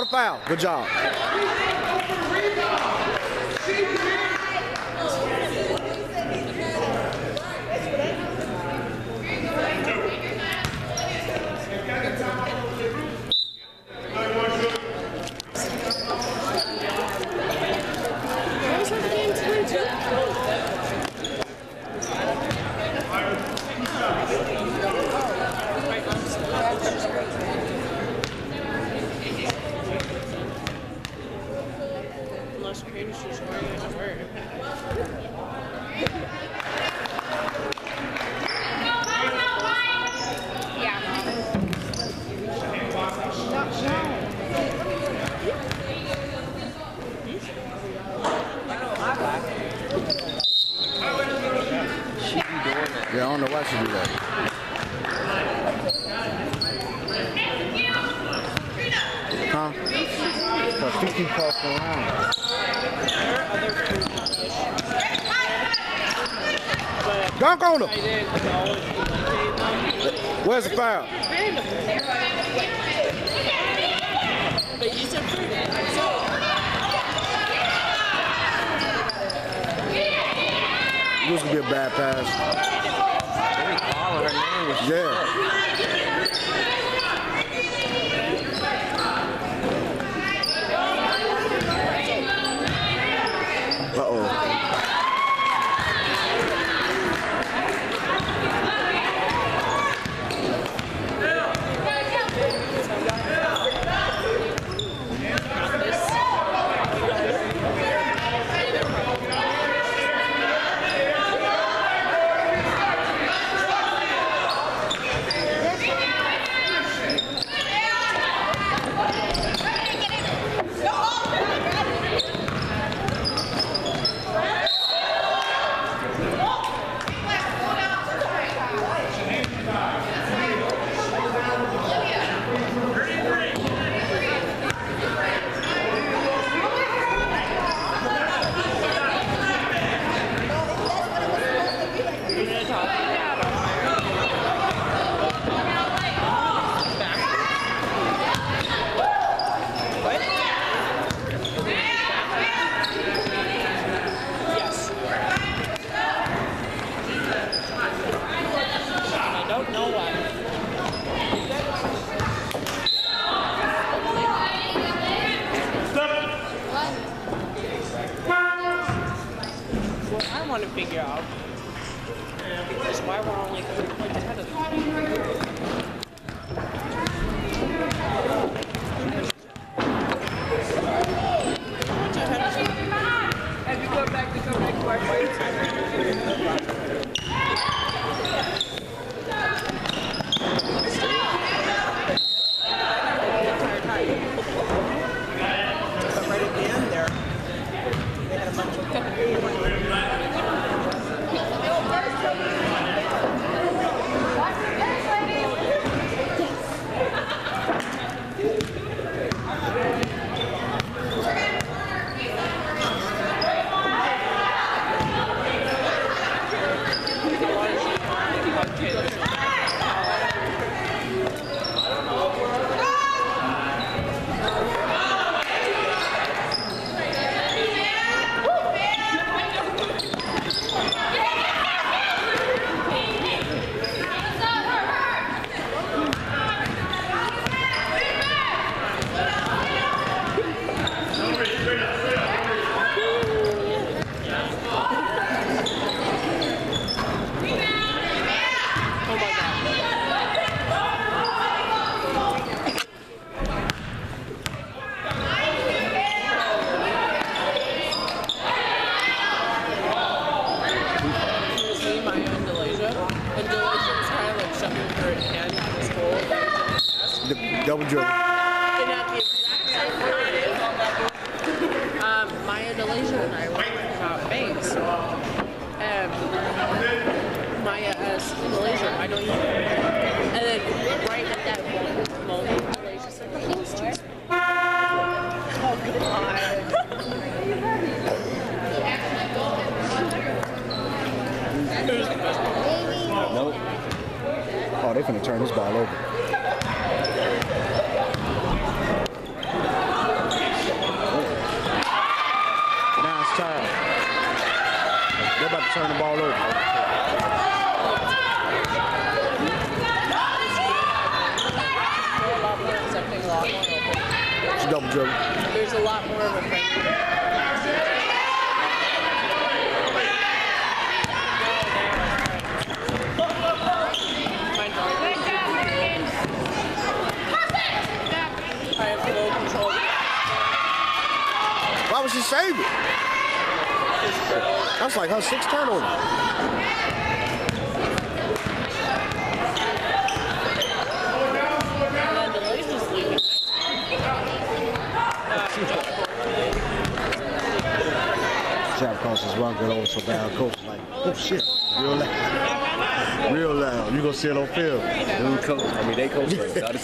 the foul. Good job. I don't know why she do that. Huh? Around. Dunk on them. Where's the foul? This could be a bad pass. All her name was Yeah. Uh-oh. yes. I don't know why. What I want to figure out is why we're only points ahead of them. As we go back, we go back to our fight. But right at the end there, they had a bunch of Oh my god. It was me, Maya, and Delasia. And Delasia was kind of like shoving her hand in this hole. The double dribble. And at the exact same time, um, Maya Delasia and I were talking about banks. And Maya asked Delasia, I don't even And then right at that moment, moment Delasia said, "My hand's too. Oh, God. Nope. Oh, they finna turn this ball over. Time. They're about to turn the ball over. They're a lot more accepting, a lot more open. It's a double dribble. There's a lot more of a friendly. I have. Why would she save it? That's like her sixth turnover. And then the Blazers. Chap calls his run over so bad. Coach is like, oh shit, real loud. Real loud. You gonna see it on film. Them coach, I mean, they coach.